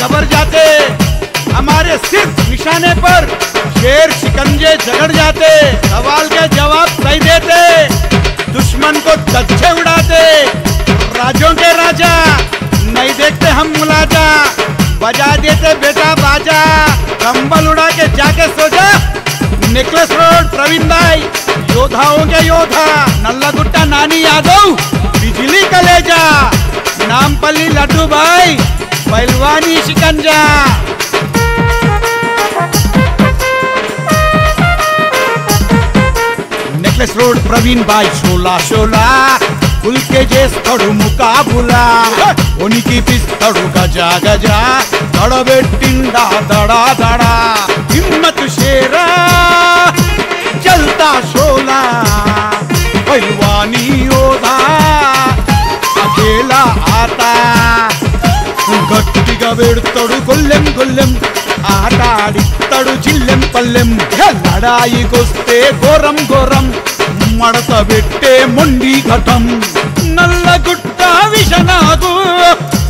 घबर जाते, हमारे सिर्फ़ निशाने पर शेर शिकंजे झगड़ जाते, सवाल के जवाब सही देते, दुश्मन को दच्छे उड़ाते, राजों के राजा नहीं देखते हम मुलाजा, बजा देते बेटा बाजा, कंबल उड़ा के जाके सो जा नेकलेस रोड प्रवीण भाई, योद्धाओं के योद्धा, नल्ला गुट्टा नानी यादव, बिजली कलेजा नामपल्ली लड्डू भाई पहलवानी शिकंजा నెక్లెస్ రోడ్ ప్రవీణ్ బాయ్ షోలా షోలా ఉల్కే చేస్తాడు ముకాబులా ఉనికి పిస్తాడు గజా గజా దడబెట్టిండా దడా దడా హిమ్మత్ షేరా వేడుతాడు పెడతాడు గొల్లెం గొల్లెం ఆటాడిస్తాడు జిల్లెం పల్లెం. లడాయికొస్తే ఘోరం ఘోరం మడత పెట్టే మొండి ఘటం. నల్లగుట్ట విషనాగు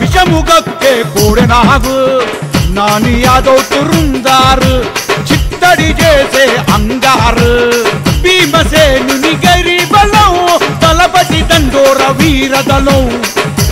విషము గక్కే కోడెనాగు నాని యాదవ్ తురుందారు చిత్తడి చేసే అంగారు. భీమసేనుని గరిబలం దళపతి దండోర వీరదలం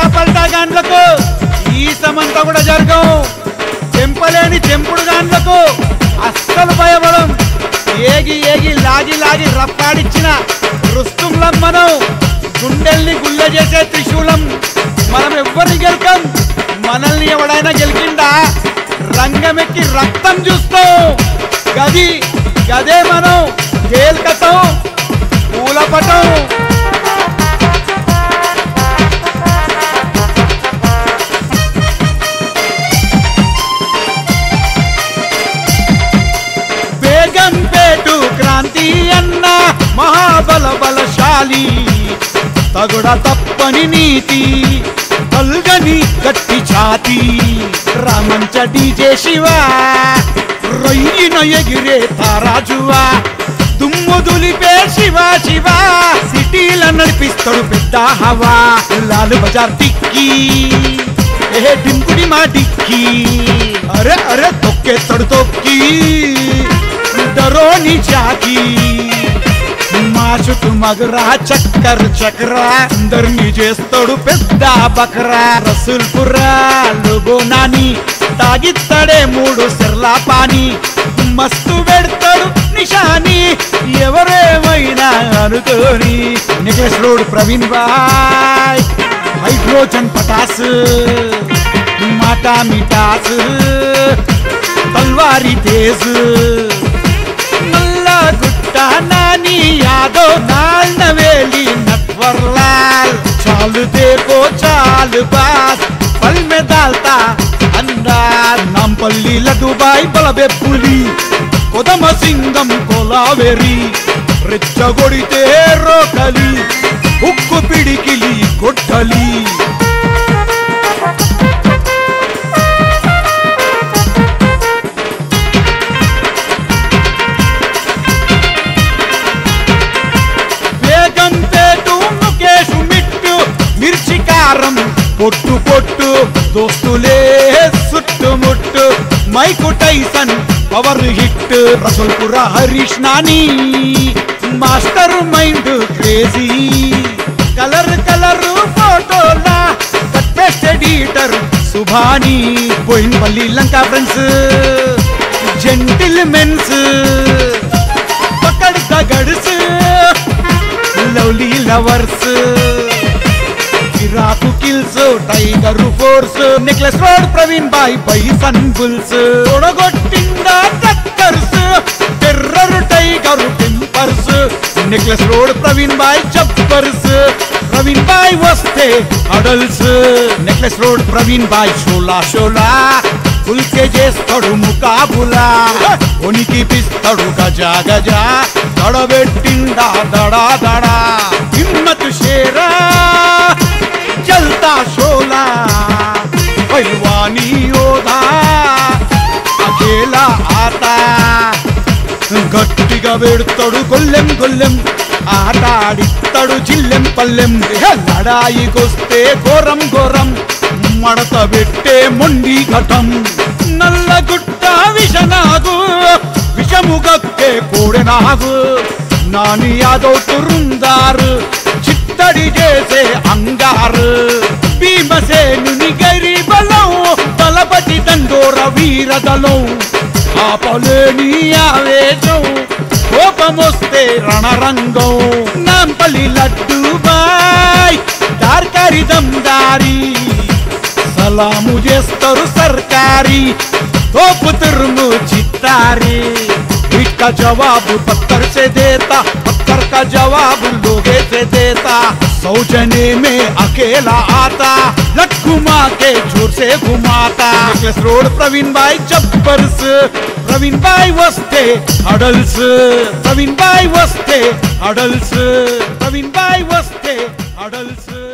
ఉల్టా పల్టా గాన్లకు ఈ సమంతా కూడా జరగం. చెంపలేని చెంపుడు గాన్లకు అస్సలు భయబలం ఏగి ఏగి లాగి లాగి రప్పాడిచ్చిన రుస్తుంలం మనం గుండెల్ని గుళ్ళ చేసే త్రిశూలం. మనం ఎవ్వరిని గెలకం మనల్ని ఎవడైనా గెలికిందా రంగమెక్కి రక్తం చూస్తాం. గది గదే మనం. తేల్కతం. పూలపటం. మహాబల బలశాలి తగుడ తప్పని నీతి కల్గని గట్టి ఛాతి రామంచ డీజే శివ రొయ్యిన ఎగిరే తారాజువా దుమ్ము దులిపే శివ శివ సిటీల నడిపిస్తాడు పెద్ద హవా లాలు బజార్ టిక్కీ ఏ డింపుడి మా టిక్కీ అరే అరే తొక్కేస్తాడు తొక్కి డరోని చాకి మా చుట్టూ మగురా చక్కర్ చక్రా అందరినీ చేస్తాడు పెద్ద బకరా. రసూల్పురా లోగో నాని. తాగిస్తాడే మూడు సెర్లా పాని మస్తు పెడతాడు నిషాని. ఎవరేమైనా అనుకోని. నికేష్ రోడ్ ప్రవీణ్ బాయ్. హైడ్రోజన్ పటాస్. మాటా మిటాస్. తల్వారి తేజ్. నాంపల్లి లడ్డుబాయ్ బలబెప్పులి కొదమ సింగం కొలావెరి రెచ్చగొడితే రోకలి ఉక్కు పిడికిలి కొట్టలి. వేగం పేటు ముఖేష్ మిట్టు మిర్చి కారం పొట్టు పొట్టు దోస్తులే సుట్టుముట్టు. Mike Tyson power hit Rasulpura Harish Nani master mind crazy colour colour ಫೋಟೋಲ best editor Subhani Boinpalli Lanka friends gentlemen's ಪಕಡ್ತ ಗಡ್ಸ್ lovely lovers rough kills tiger force necklace road Praveen भाई बैसन बुल्स तोड़गोटिंदा टक्कर्स टेरर टाइगर टिम्पर्स necklace road Praveen भाई चप्पर्स, प्रवीण भाई वस्ते अडल्स necklace road Praveen भाई शोला शोला full के जे स्थळू मुकाबुला उनकी पिस्तड़ू गजा गजा दड़बे टिंगा दड़ा दड़ा గట్టిగా గొల్లెం గొల్లెం ఆట ఆడిస్తాడు చిల్లెం పల్లెం. లడాయికొస్తే ఘోరం ఘోరం మడత పెట్టే మొండి ఘటం. నల్లగుట్ట విషనాగు విషము గక్కే కోడెనాగు నాని యాదవ్ తురుందారు చిత్తడి చేసే అంగారు. భీమసేనుని గరి బలం దళపతి దండోర వీరదలం ఆపలేని ఆవేశం रणरंगो लड्डू बाई दमदारी सरकारी ट्वीट का जवाब पत्थर से देता पत्थर का जवाब लोगे से देता सौजने में अकेला आता लट घुमा के ज़ोर से घुमाता रोड प्रवीण भाई जब्बर से પ્રવીણભાઈ વસ્તે અડલ્સ પ્રવીણભાઈ વસ્તે અડલ્સ પ્રવીણભાઈ વસ્તે અડલ્સ